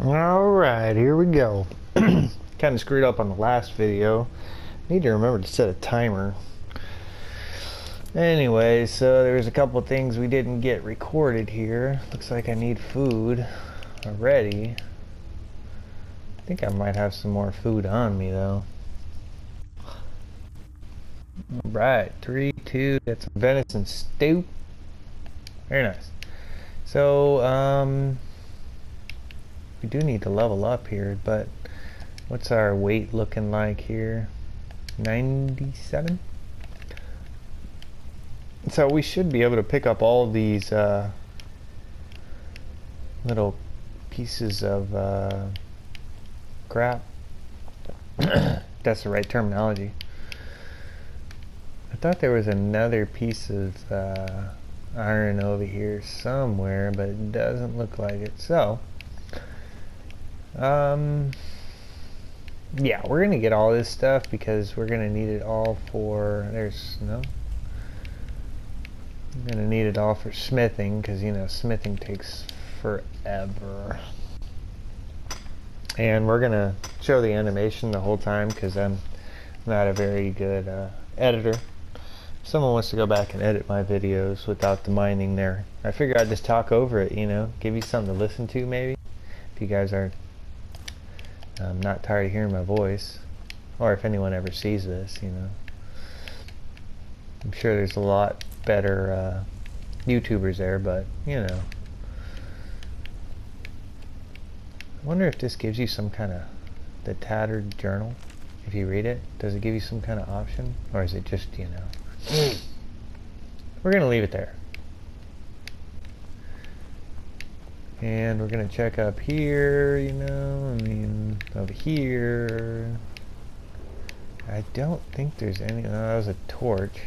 Alright, here we go. kind of screwed up on the last video. Need to remember to set a timer. Anyway, so there's a couple things we didn't get recorded here. Looks like I need food already. I think I might have some more food on me though. Alright, three, two, that's venison stew. Very nice. So, um, do need to level up here, but what's our weight looking like here? 97? So we should be able to pick up all these uh, little pieces of uh, crap. That's the right terminology. I thought there was another piece of uh, iron over here somewhere, but it doesn't look like it. So, um, yeah, we're gonna get all this stuff because we're gonna need it all for. There's no. I'm gonna need it all for smithing because you know smithing takes forever. And we're gonna show the animation the whole time because I'm not a very good uh, editor. If someone wants to go back and edit my videos without the mining there. I figure I'd just talk over it, you know, give you something to listen to maybe. If you guys are I'm not tired of hearing my voice, or if anyone ever sees this, you know. I'm sure there's a lot better uh, YouTubers there, but you know. I wonder if this gives you some kind of the tattered journal. If you read it, does it give you some kind of option, or is it just you know? We're gonna leave it there. And we're gonna check up here, you know, I mean, over here. I don't think there's any, oh, that was a torch.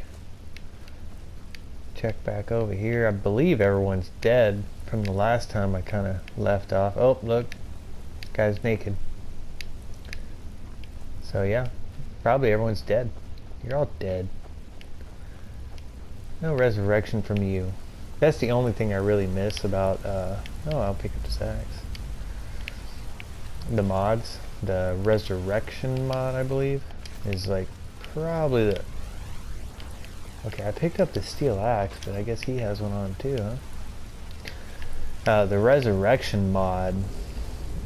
Check back over here. I believe everyone's dead from the last time I kind of left off. Oh, look, guy's naked. So yeah, probably everyone's dead. You're all dead. No resurrection from you. That's the only thing I really miss about, uh, oh, I'll pick up the sacks. The mods, the Resurrection mod, I believe, is like probably the... Okay, I picked up the Steel Axe, but I guess he has one on too, huh? Uh, the Resurrection mod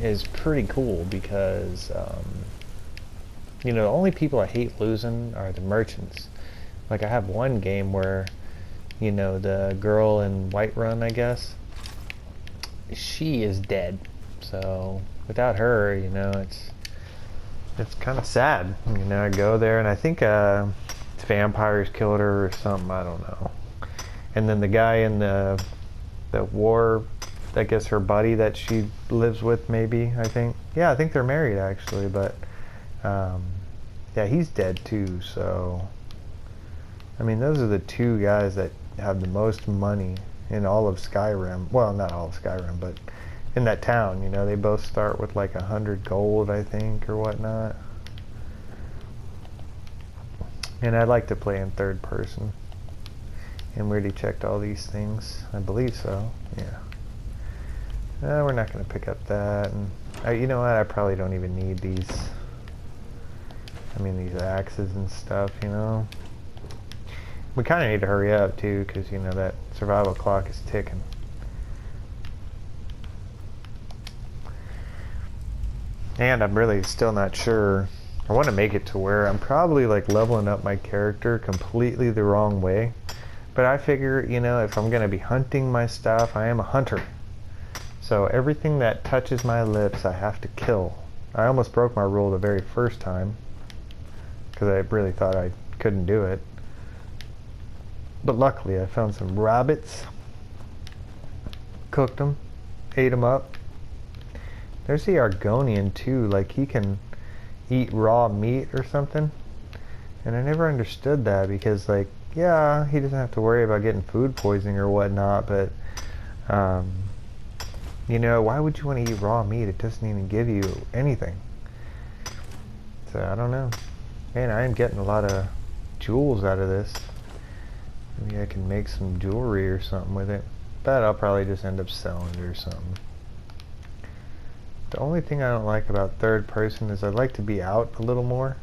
is pretty cool because, um, you know, the only people I hate losing are the merchants. Like, I have one game where you know, the girl in Whiterun, I guess, she is dead. So without her, you know, it's it's kind of sad. You know, I go there and I think uh, vampires killed her or something. I don't know. And then the guy in the the war, I guess her buddy that she lives with, maybe I think. Yeah, I think they're married actually, but um, yeah, he's dead too. So I mean, those are the two guys that have the most money in all of Skyrim. Well, not all of Skyrim, but in that town, you know, they both start with like a hundred gold, I think, or whatnot. And I'd like to play in third person. And we already checked all these things. I believe so. Yeah. Uh, we're not going to pick up that. And you know what? I probably don't even need these. I mean, these axes and stuff, you know. We kind of need to hurry up too, because you know that survival clock is ticking. And I'm really still not sure. I want to make it to where I'm probably like leveling up my character completely the wrong way. But I figure, you know, if I'm going to be hunting my stuff, I am a hunter. So everything that touches my lips, I have to kill. I almost broke my rule the very first time because I really thought I couldn't do it. But luckily I found some rabbits, cooked them, ate them up. There's the Argonian too, like he can eat raw meat or something. And I never understood that because like, yeah, he doesn't have to worry about getting food poisoning or whatnot, but um, you know, why would you want to eat raw meat? It doesn't even give you anything. So I don't know. Man, I am getting a lot of jewels out of this. Maybe I can make some jewelry or something with it. But I'll probably just end up selling it or something. The only thing I don't like about third person is I'd like to be out a little more.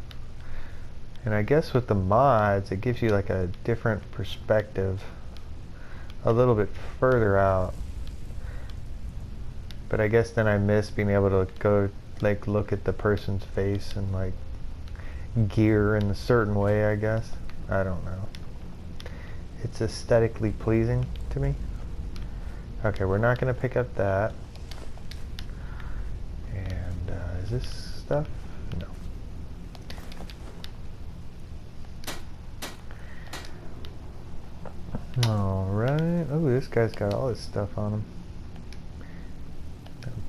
And I guess with the mods, it gives you like a different perspective. A little bit further out. But I guess then I miss being able to go like look at the person's face and like gear in a certain way, I guess. I don't know. It's aesthetically pleasing to me. Okay, we're not going to pick up that. And uh, is this stuff? No. Alright. Oh, this guy's got all this stuff on him.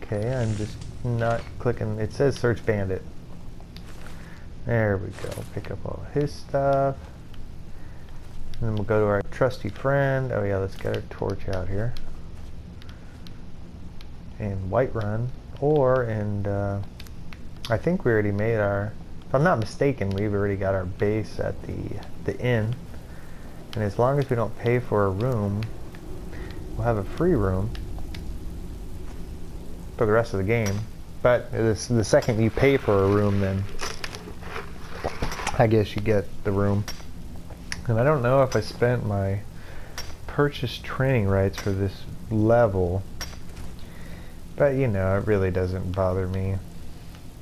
Okay, I'm just not clicking. It says search bandit. There we go. Pick up all his stuff. And then we'll go to our trusty friend. Oh yeah, let's get our torch out here. And Whiterun. Or, and uh, I think we already made our, if I'm not mistaken, we've already got our base at the, the inn. And as long as we don't pay for a room, we'll have a free room for the rest of the game. But this, the second you pay for a room, then I guess you get the room. And I don't know if I spent my purchase training rights for this level. But, you know, it really doesn't bother me.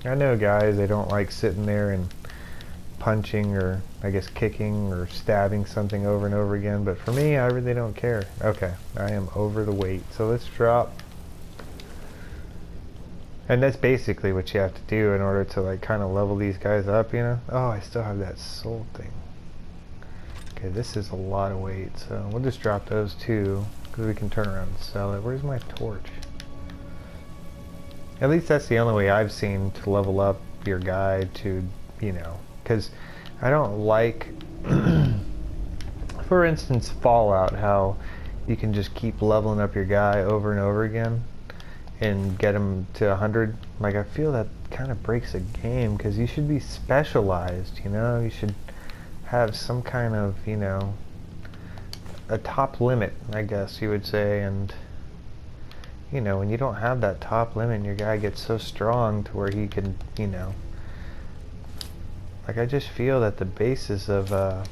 I know guys, they don't like sitting there and punching or, I guess, kicking or stabbing something over and over again. But for me, I really don't care. Okay, I am over the weight. So let's drop and that's basically what you have to do in order to like kind of level these guys up, you know? Oh, I still have that soul thing. Okay, this is a lot of weight, so we'll just drop those two because we can turn around and sell it. Where's my torch? At least that's the only way I've seen to level up your guy to, you know, because I don't like, for instance, Fallout, how you can just keep leveling up your guy over and over again and get him to 100 like I feel that kind of breaks a game because you should be specialized you know you should have some kind of you know a top limit I guess you would say and you know when you don't have that top limit your guy gets so strong to where he can you know like I just feel that the basis of uh,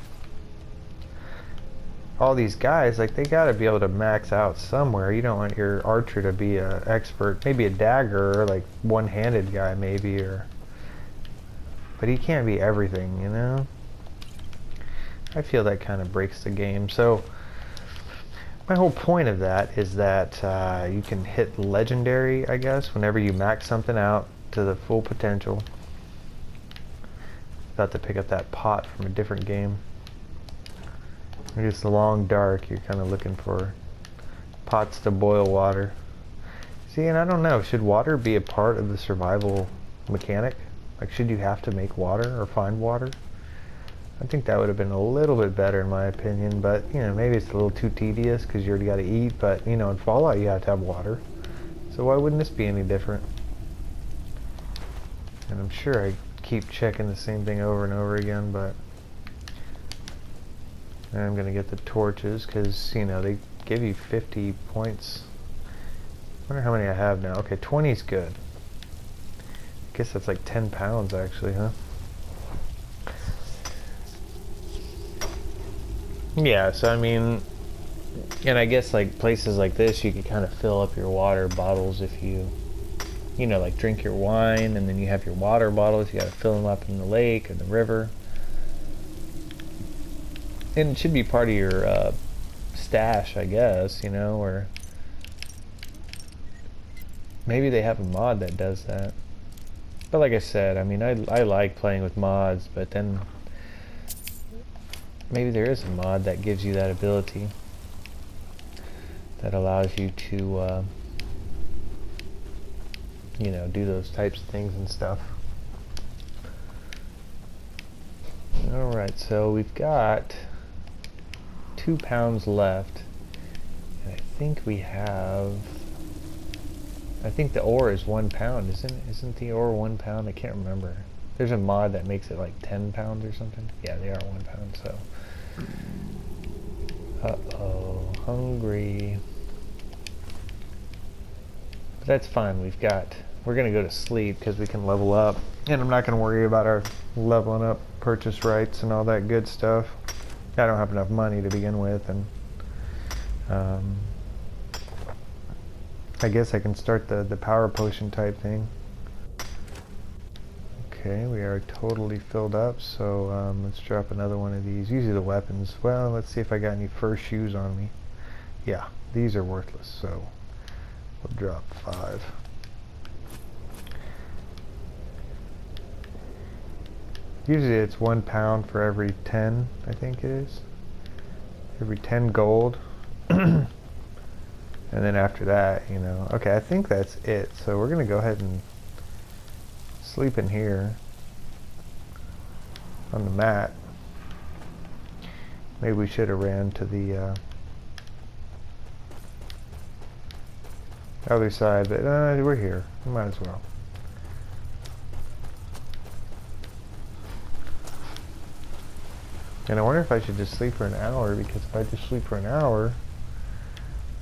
all these guys, like they got to be able to max out somewhere. You don't want your archer to be an expert, maybe a dagger or like one-handed guy, maybe, or but he can't be everything, you know. I feel that kind of breaks the game. So my whole point of that is that uh, you can hit legendary, I guess, whenever you max something out to the full potential. About to pick up that pot from a different game. It's the long dark, you're kind of looking for pots to boil water. See, and I don't know, should water be a part of the survival mechanic? Like, should you have to make water or find water? I think that would have been a little bit better in my opinion, but, you know, maybe it's a little too tedious because you already got to eat, but, you know, in Fallout you have to have water. So why wouldn't this be any different? And I'm sure I keep checking the same thing over and over again, but... I'm going to get the torches because, you know, they give you 50 points. I wonder how many I have now. Okay, 20 is good. I guess that's like 10 pounds actually, huh? Yeah, so I mean, and I guess like places like this, you could kind of fill up your water bottles if you, you know, like drink your wine and then you have your water bottles, you got to fill them up in the lake or the river and it should be part of your uh, stash, I guess, you know, or maybe they have a mod that does that. But like I said, I mean, I, I like playing with mods, but then maybe there is a mod that gives you that ability that allows you to, uh, you know, do those types of things and stuff. Alright, so we've got two pounds left. And I think we have... I think the ore is one pound, isn't Isn't the ore one pound? I can't remember. There's a mod that makes it like 10 pounds or something. Yeah, they are one pound, so... Uh-oh, hungry. But that's fine, we've got we're gonna go to sleep because we can level up, and I'm not gonna worry about our leveling up purchase rights and all that good stuff. I don't have enough money to begin with, and um, I guess I can start the the power potion type thing. Okay, we are totally filled up, so um, let's drop another one of these. Usually the weapons. Well, let's see if I got any fur shoes on me. Yeah, these are worthless, so we'll drop five. Usually it's one pound for every 10, I think it is. Every 10 gold. and then after that, you know. Okay, I think that's it. So we're going to go ahead and sleep in here on the mat. Maybe we should have ran to the uh, other side, but uh, we're here. We might as well. And I wonder if I should just sleep for an hour, because if I just sleep for an hour,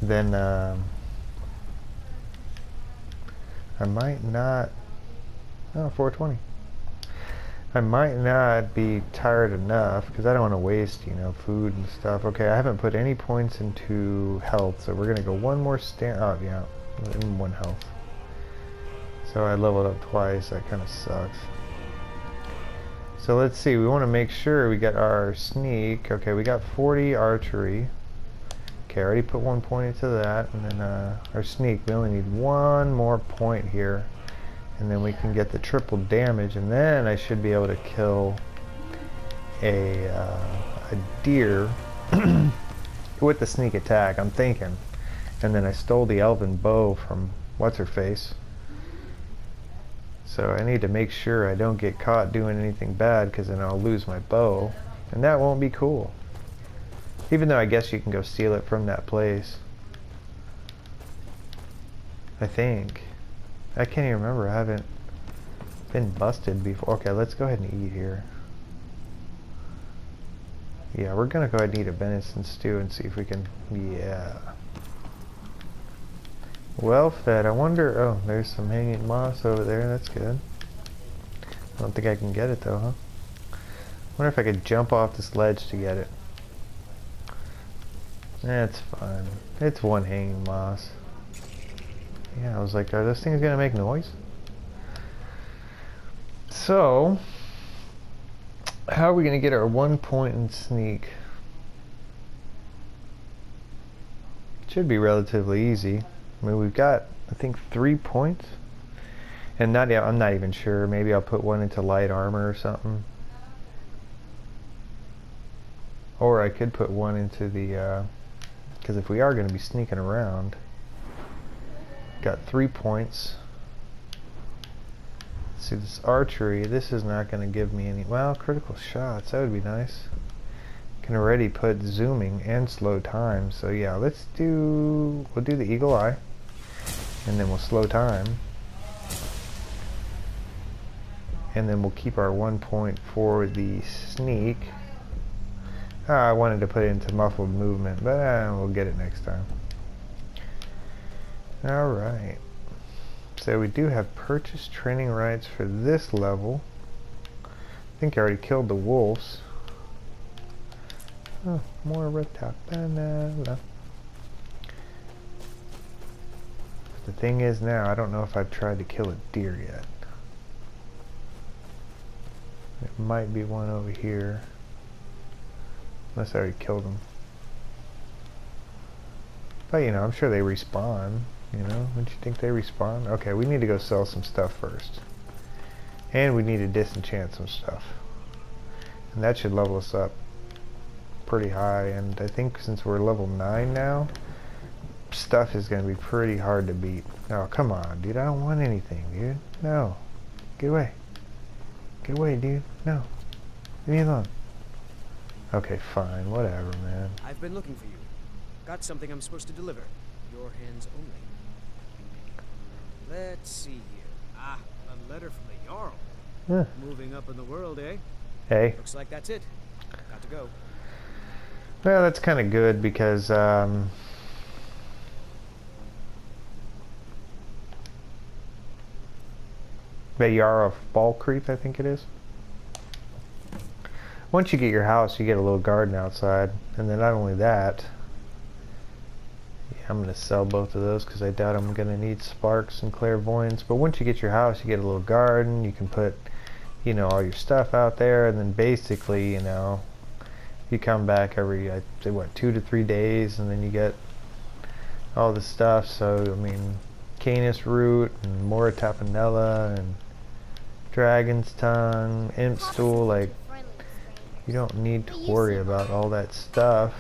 then um, I might not, oh, 420. I might not be tired enough, because I don't want to waste, you know, food and stuff. Okay, I haven't put any points into health, so we're going to go one more stand, oh yeah, one health. So I leveled up twice, that kind of sucks. So let's see, we want to make sure we get our sneak. Okay, we got 40 archery. Okay, I already put one point into that. And then uh, our sneak, we only need one more point here. And then we can get the triple damage. And then I should be able to kill a, uh, a deer with the sneak attack, I'm thinking. And then I stole the elven bow from What's-Her-Face. So I need to make sure I don't get caught doing anything bad because then I'll lose my bow. And that won't be cool. Even though I guess you can go steal it from that place. I think. I can't even remember. I haven't been busted before. Okay, let's go ahead and eat here. Yeah, we're gonna go ahead and eat a venison stew and see if we can... Yeah. Well fed. I wonder... Oh, there's some hanging moss over there. That's good. I don't think I can get it though, huh? Wonder if I could jump off this ledge to get it. That's fine. It's one hanging moss. Yeah, I was like, are those things gonna make noise? So, how are we gonna get our one point in sneak? Should be relatively easy. I mean, we've got, I think, three points. And not, I'm not even sure. Maybe I'll put one into light armor or something. Or I could put one into the, because uh, if we are going to be sneaking around, got three points. Let's see this archery, this is not going to give me any, well, critical shots, that would be nice can already put zooming and slow time. So yeah, let's do, we'll do the eagle eye and then we'll slow time. And then we'll keep our one point for the sneak. Ah, I wanted to put it into muffled movement, but uh, we'll get it next time. Alright. So we do have purchase training rights for this level. I think I already killed the wolves. Oh, more red banana. The thing is now, I don't know if I've tried to kill a deer yet. It might be one over here. Unless I already killed them. But you know, I'm sure they respawn. You know, don't you think they respawn? Okay, we need to go sell some stuff first. And we need to disenchant some stuff. And that should level us up pretty high. And I think since we're level 9 now, stuff is going to be pretty hard to beat. Oh, come on, dude. I don't want anything, dude. No. Get away. Get away, dude. No. Leave me alone. Okay, fine. Whatever, man. I've been looking for you. Got something I'm supposed to deliver. Your hands only. Let's see here. Ah, a letter from the Jarl. Moving up in the world, eh? Hey. Looks like that's it. Got to go. Well, that's kind of good because um, Bayara Falkreath, I think it is. Once you get your house, you get a little garden outside. And then not only that, I'm going to sell both of those because I doubt I'm going to need sparks and clairvoyance. But once you get your house, you get a little garden. You can put, you know, all your stuff out there. And then basically, you know, you come back every, I say, what, two to three days. And then you get all the stuff. So, I mean, Canis root and Mora Tapinella and Dragon's tongue, Imp stool, like, you don't need to worry about all that stuff.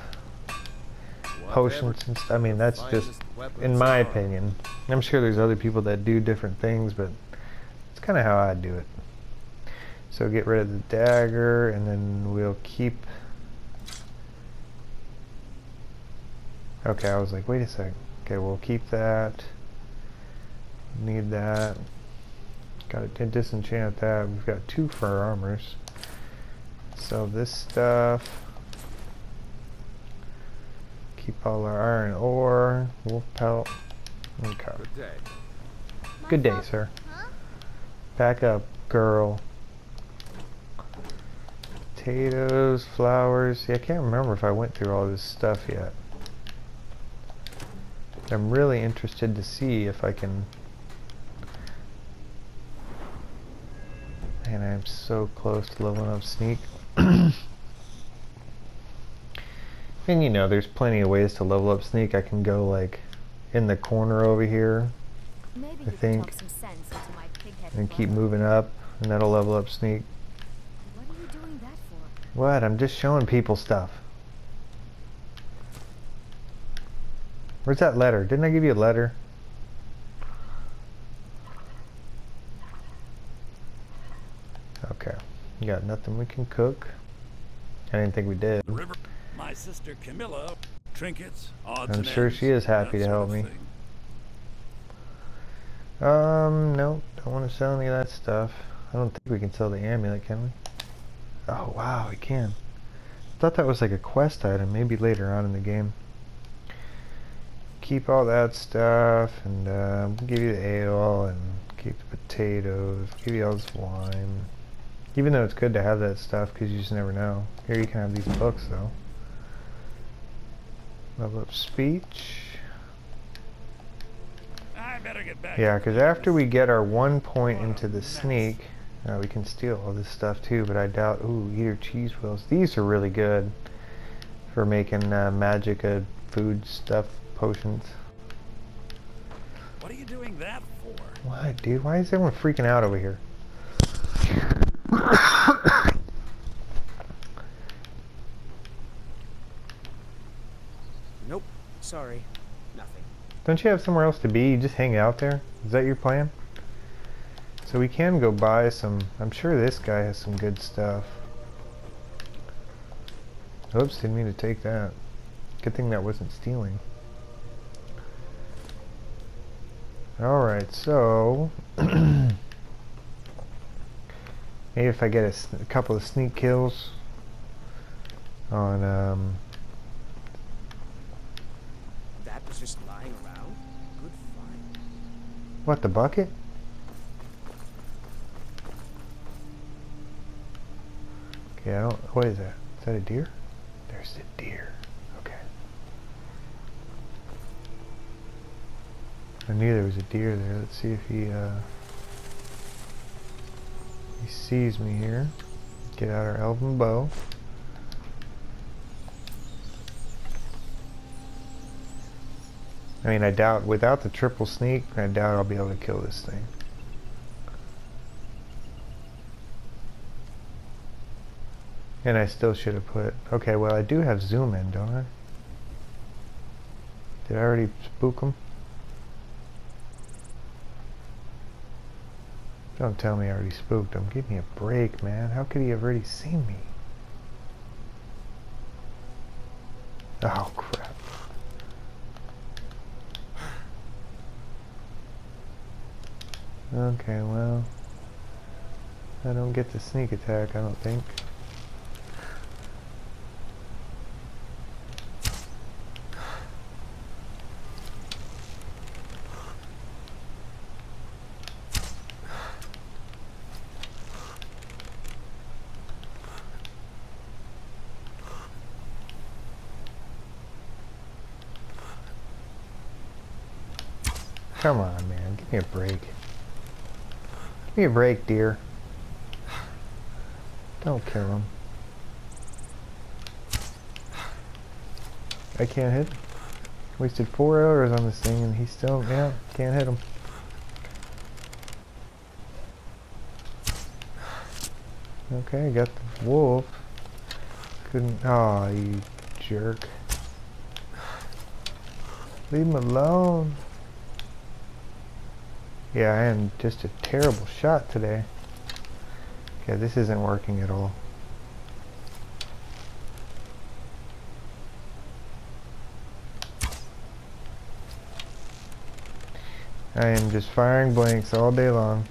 Potions and stuff. I mean, that's just, in my opinion. I'm sure there's other people that do different things, but it's kind of how I do it. So get rid of the dagger, and then we'll keep... Okay, I was like, wait a second. Okay, we'll keep that. Need that. Got to disenchant that. We've got two fur armors. So this stuff. Keep all our iron ore. Wolf pelt. Okay. Good day. Good day, sir. Back up, girl. Potatoes, flowers. Yeah, I can't remember if I went through all this stuff yet. I'm really interested to see if I can And I'm so close to leveling up sneak. and you know, there's plenty of ways to level up sneak. I can go like in the corner over here. Maybe I think- talk some sense into my pig-headed and keep moving up and that'll level up sneak. What are you doing that for? What? I'm just showing people stuff. Where's that letter? Didn't I give you a letter? Okay. You got nothing we can cook? I didn't think we did. The river. My sister Camilla. Trinkets, odds I'm sure she is happy to help me. thing. Um, no, don't want to sell any of that stuff. I don't think we can sell the amulet, can we? Oh, wow, we can. I thought that was like a quest item, maybe later on in the game. Keep all that stuff, and uh, give you the ale, and keep the potatoes, give you all this wine. Even though it's good to have that stuff, because you just never know. Here you can have these books, though. Level up speech. I better get back. Yeah, because after we get our one point into the sneak, uh, we can steal all this stuff too, but I doubt... Ooh, Eidar cheese wheels. These are really good for making uh, magic food stuff, potions. What are you doing that for? What, dude? Why is everyone freaking out over here? Sorry. Nothing. Don't you have somewhere else to be? You just hang out there? Is that your plan? So we can go buy some... I'm sure this guy has some good stuff. Oops, didn't mean to take that. Good thing that wasn't stealing. Alright, so... Maybe if I get a couple of sneak kills on, um... That was just lying around. Good find. What, the bucket? Okay, I don't... What is that? Is that a deer? There's the deer. Okay. I knew there was a deer there. Let's see if he, uh... He sees me here. Get out our elven bow. I mean, I doubt, without the triple sneak, I doubt I'll be able to kill this thing. And I still should have put, okay, well, I do have zoom in, don't I? Did I already spook him? Don't tell me I already spooked him. Give me a break, man. How could he have already seen me? Oh, crap. Okay, well... I don't get the sneak attack, I don't think. Come on, man. Give me a break. Give me a break, dear. Don't kill him. I can't hit him. Wasted four hours on this thing and he still, yeah, can't hit him. Okay, I got the wolf. Couldn't, oh, you jerk. Leave him alone. Yeah, I am just a terrible shot today. Okay, this isn't working at all. I am just firing blanks all day long.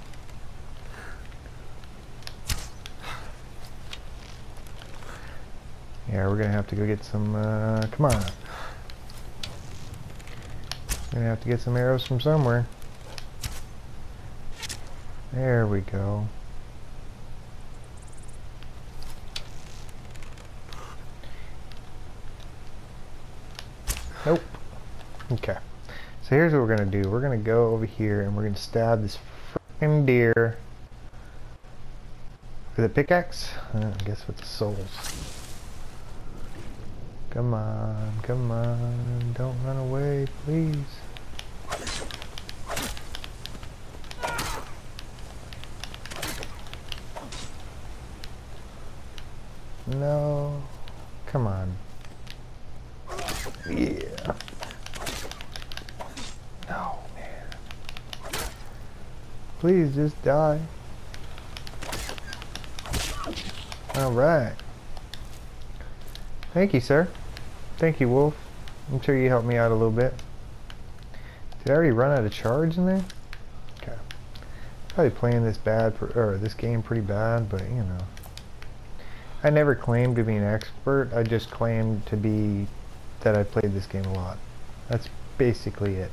Yeah, we're gonna have to go get some, uh, come on. We're gonna have to get some arrows from somewhere. There we go. Nope. Okay. So here's what we're going to do. We're going to go over here and we're going to stab this freaking deer with a pickaxe. Uh, I guess with the souls. Come on, come on, don't run away, please. No, come on. Yeah. No, man. Please just die. Alright. Thank you, sir. Thank you, Wolf. I'm sure you helped me out a little bit. Did I already run out of charge in there? Okay. Probably playing this bad, or this game pretty bad, but you know. I never claimed to be an expert. I just claimed to be that I played this game a lot. That's basically it.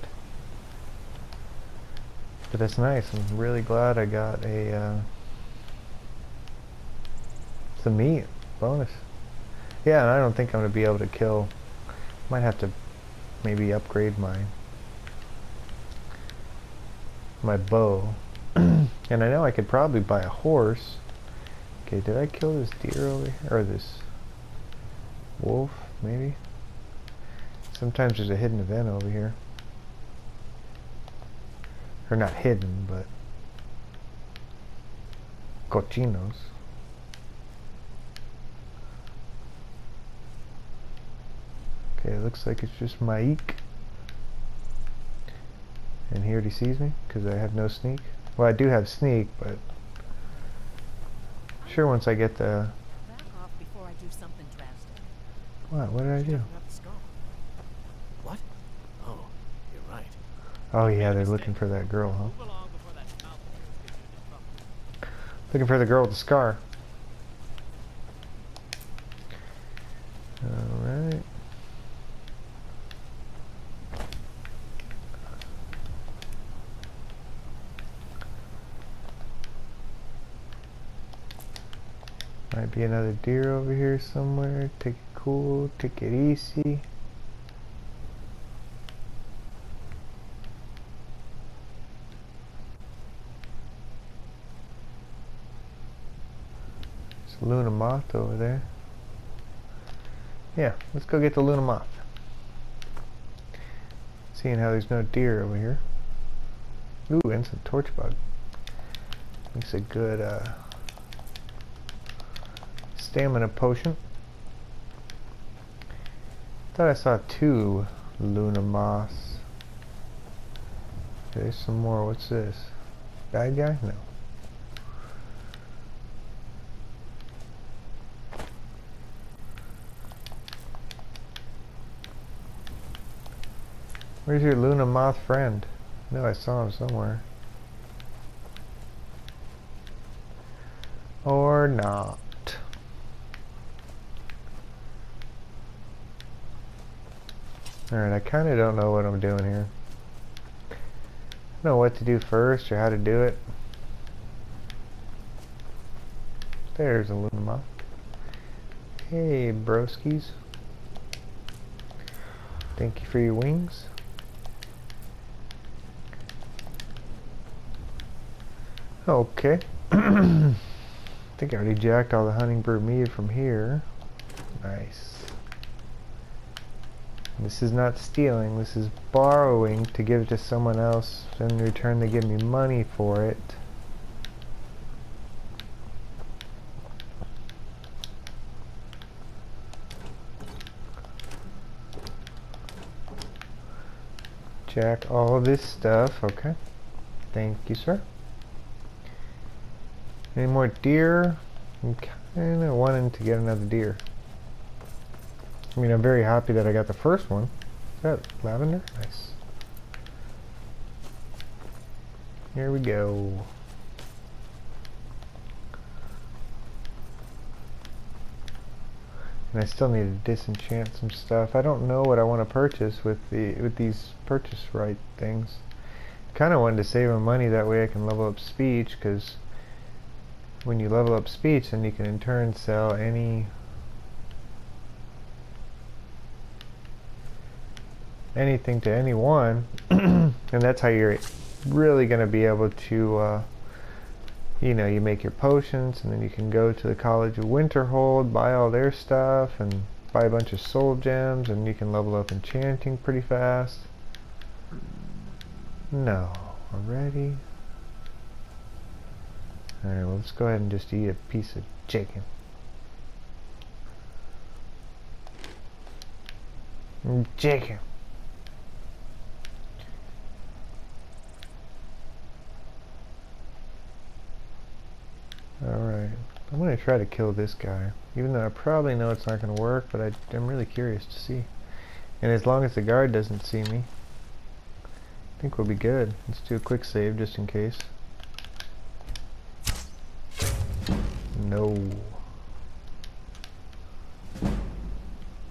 But that's nice. I'm really glad I got a uh, some meat bonus. Yeah, and I don't think I'm gonna be able to kill. Might have to maybe upgrade my my bow. and I know I could probably buy a horse. Okay, did I kill this deer over here? Or this wolf, maybe? Sometimes there's a hidden event over here. Or not hidden, but cochinos. Okay, looks like it's just Mike. And here he already sees me because I have no sneak. Well, I do have sneak, but sure once I get the. Back off before I do something drastic. What? What did I do? What? Oh, you're right. Oh yeah, they're looking for that girl, huh? Looking for the girl with the scar. Alright. Might be another deer over here somewhere. Take it cool, take it easy. There's a Luna moth over there. Yeah, let's go get the Luna moth. Seeing how there's no deer over here. Ooh, and some torch bug. Makes a good uh, stamina potion. Thought I saw two Luna moths. There's some more. What's this? Bad guy? No. Where's your Luna Moth friend? No, I saw him somewhere. Or not. Alright, I kind of don't know what I'm doing here. I don't know what to do first or how to do it. There's a Moth. Hey, broskies. Thank you for your wings. Okay. I think I already jacked all the Honningbrew mead from here. Nice. This is not stealing, this is borrowing to give to someone else. In return, they give me money for it. Check all this stuff, okay. Thank you, sir. Any more deer? I'm kind of wanting to get another deer. I mean, I'm very happy that I got the first one. Is that lavender? Nice. Here we go. And I still need to disenchant some stuff. I don't know what I want to purchase with the with these purchase right things. Kind of wanted to save my money that way I can level up speech because when you level up speech then you can in turn sell any anything to anyone and that's how you're really going to be able to uh, you know you make your potions and then you can go to the college of winterhold buy all their stuff and buy a bunch of soul gems and you can level up enchanting pretty fast. No. Already? Alright well let's go ahead and just eat a piece of chicken. Chicken Alright. I'm going to try to kill this guy. Even though I probably know it's not going to work, but I, I'm really curious to see. And as long as the guard doesn't see me, I think we'll be good. Let's do a quick save just in case. No.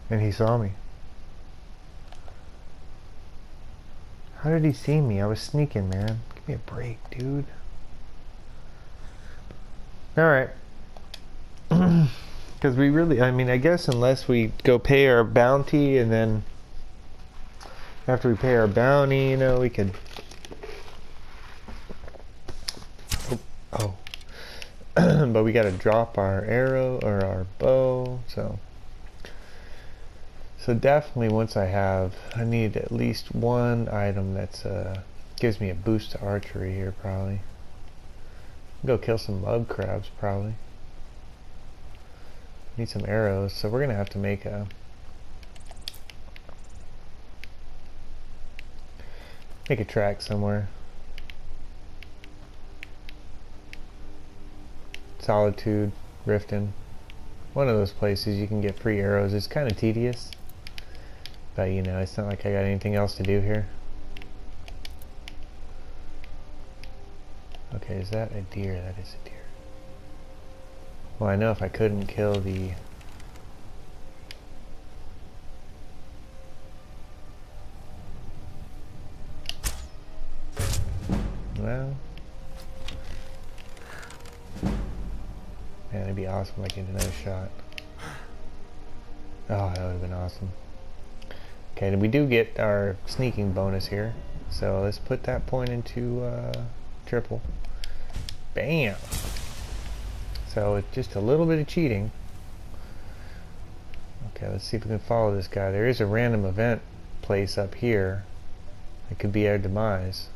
And he saw me. How did he see me? I was sneaking, man. Give me a break, dude. Alright. Because we really, I mean, I guess unless we go pay our bounty and then after we pay our bounty, you know, we could. Oh. oh. but we gotta drop our arrow or our bow, so. So definitely once I have, I need at least one item that's, uh, gives me a boost to archery here probably. Go kill some mud crabs, probably. Need some arrows, so we're gonna have to make a make a track somewhere. Solitude, Riften. One of those places you can get free arrows. It's kind of tedious, but you know, it's not like I got anything else to do here. Okay, is that a deer? That is a deer. Well, I know if I couldn't kill the... Well... Man, it'd be awesome like another shot. Oh, that would have been awesome. Okay, we do get our sneaking bonus here. So let's put that point into uh, triple. Bam! So it's just a little bit of cheating. Okay, let's see if we can follow this guy. There is a random event place up here. It could be our demise.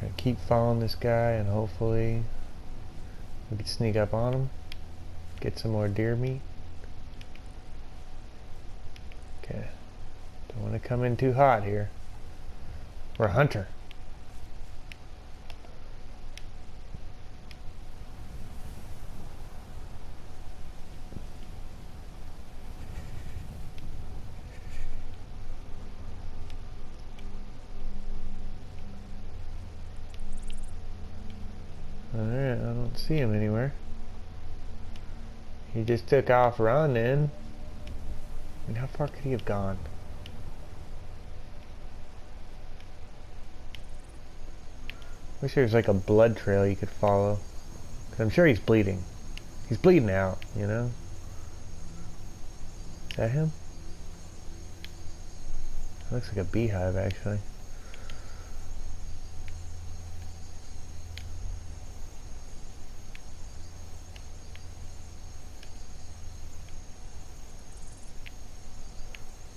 Gonna keep following this guy and hopefully we can sneak up on him. Get some more deer meat. Okay. Don't want to come in too hot here. We're a hunter. Alright, I don't see him anywhere. He just took off running. And how far could he have gone? Wish there was like a blood trail you could follow. Cause I'm sure he's bleeding. He's bleeding out, you know? Is that him? looks like a beehive actually.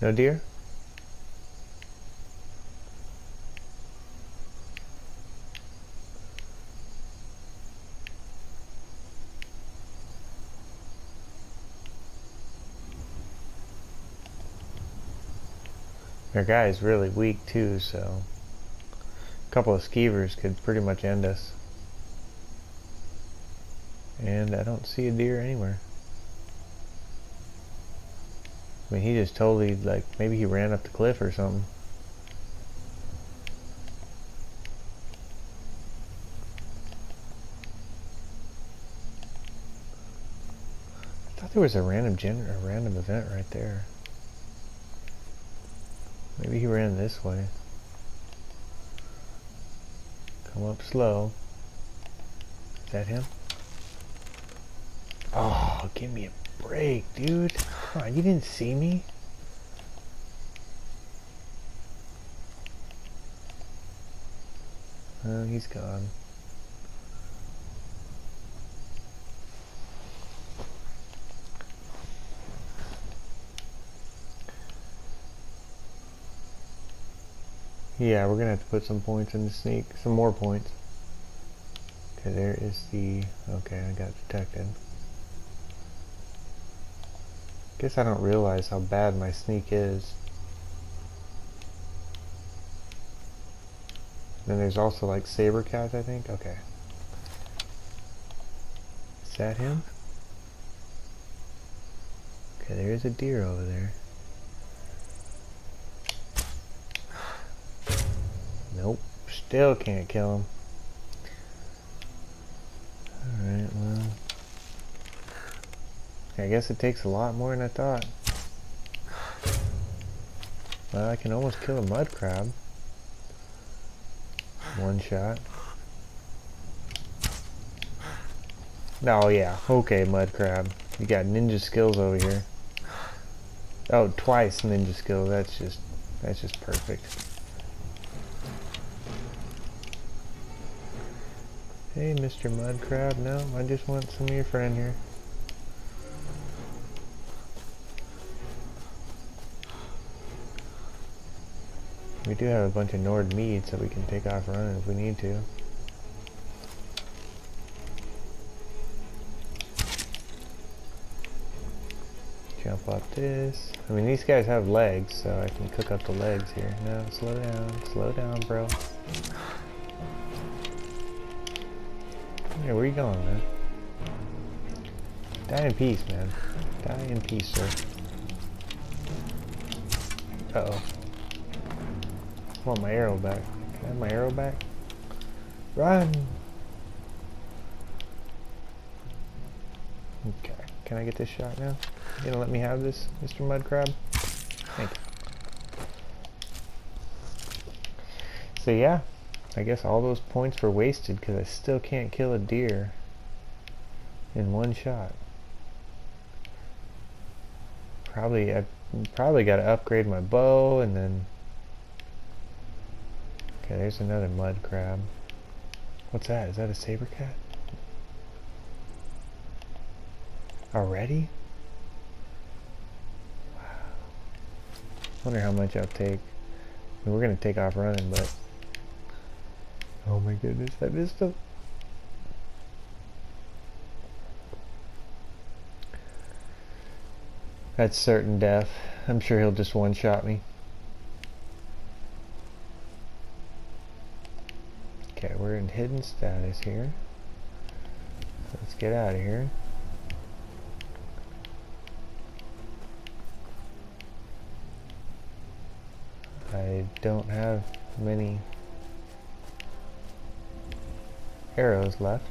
No deer? Their guy is really weak too, so a couple of skeevers could pretty much end us. And I don't see a deer anywhere. I mean, he just totally, like, maybe he ran up the cliff or something. I thought there was a random gen a random event right there. Maybe he ran this way. Come up slow. Is that him? Oh, give me a break, dude. You didn't see me? Oh, he's gone. Yeah, we're gonna have to put some points in the sneak. Some more points. Okay, there is the... Okay, I got detected. Guess I don't realize how bad my sneak is. Then there's also like saber cats, I think. Okay. Is that him? Okay, there is a deer over there. Nope, still can't kill him. Alright. I guess it takes a lot more than I thought. Well, I can almost kill a mud crab. One shot. Oh yeah, okay mud crab. You got ninja skills over here. Oh, twice ninja skills. That's just, that's just perfect. Hey, Mr. Mud Crab. No, I just want some of your friend here. We do have a bunch of Nord meat, so we can take off running if we need to. Jump up this. I mean, these guys have legs, so I can cook up the legs here. No, slow down. Slow down, bro. Hey, where you going, man? Die in peace, man. Die in peace, sir. Uh-oh. I want my arrow back. Can I have my arrow back? Run! Okay. Can I get this shot now? You gonna let me have this, Mr. Mudcrab? Thank you. So yeah, I guess all those points were wasted because I still can't kill a deer in one shot. Probably, I probably got to upgrade my bow and then... Okay, there's another mud crab. What's that? Is that a saber cat? Already? Wow. Wonder how much I'll take. I mean, we're gonna take off running, but Oh my goodness, I missed him. That's certain death. I'm sure he'll just one-shot me. Okay, we're in hidden status here. Let's get out of here. I don't have many arrows left.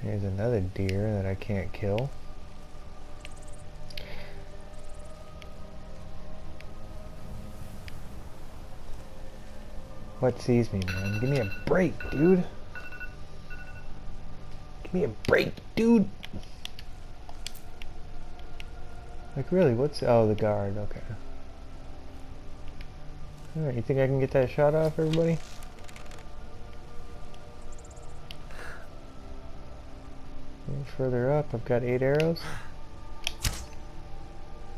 Here's another deer that I can't kill. What sees me, man? Give me a break, dude. Give me a break, dude. Like really, what's, oh, the guard, okay. Alright, you think I can get that shot off, everybody? further up. I've got eight arrows.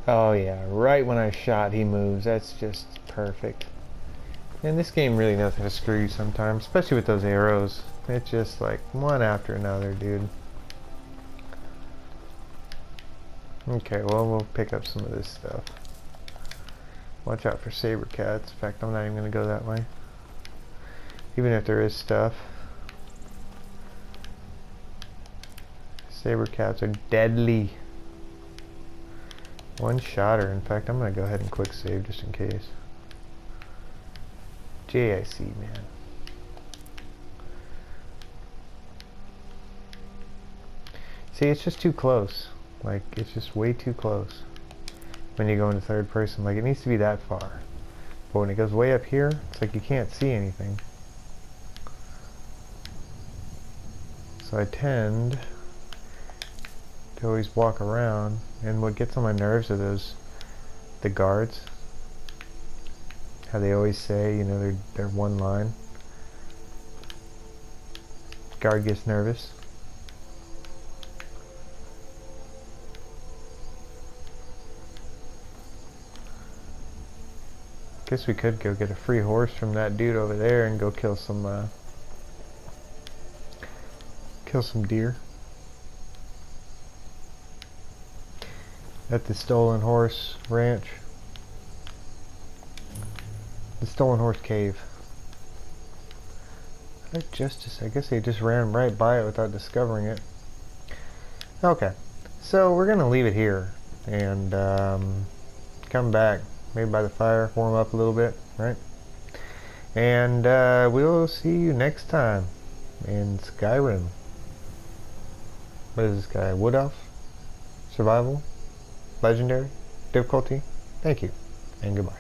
Oh yeah, right when I shot he moves. That's just perfect. And this game really knows how to screw you sometimes, especially with those arrows. It's just like one after another, dude. Okay, well we'll pick up some of this stuff. Watch out for saber cats. In fact, I'm not even going to go that way. Even if there is stuff. Saber cats are deadly. One shotter. In fact, I'm going to go ahead and quick save just in case. JIC, man. See, it's just too close. Like, it's just way too close when you go into third person. Like, it needs to be that far. But when it goes way up here, it's like you can't see anything. So I tend to always walk around, and what gets on my nerves are those, the guards. How they always say, you know, they're, they're one line. Guard gets nervous. Guess we could go get a free horse from that dude over there and go kill some, uh, kill some deer. At the Stolen Horse Ranch. The Stolen Horse Cave. Like justice, I guess they just ran right by it without discovering it. Okay, so we're gonna leave it here and um, come back maybe by the fire, warm up a little bit, right? And uh, we'll see you next time in Skyrim. What is this guy? Wood Elf? Survival? Legendary? Difficulty? Thank you, and goodbye.